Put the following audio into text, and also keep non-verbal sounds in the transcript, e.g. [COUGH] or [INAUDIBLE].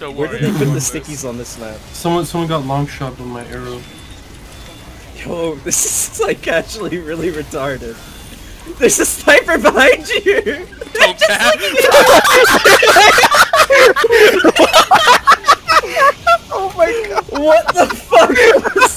Don't Where did they put the stickies on this map? Someone, someone got long shot with my arrow. Yo, this is [LAUGHS] like actually really retarded. There's a sniper behind you. [LAUGHS] Don't just tap. [LAUGHS] oh my god! What the fuck?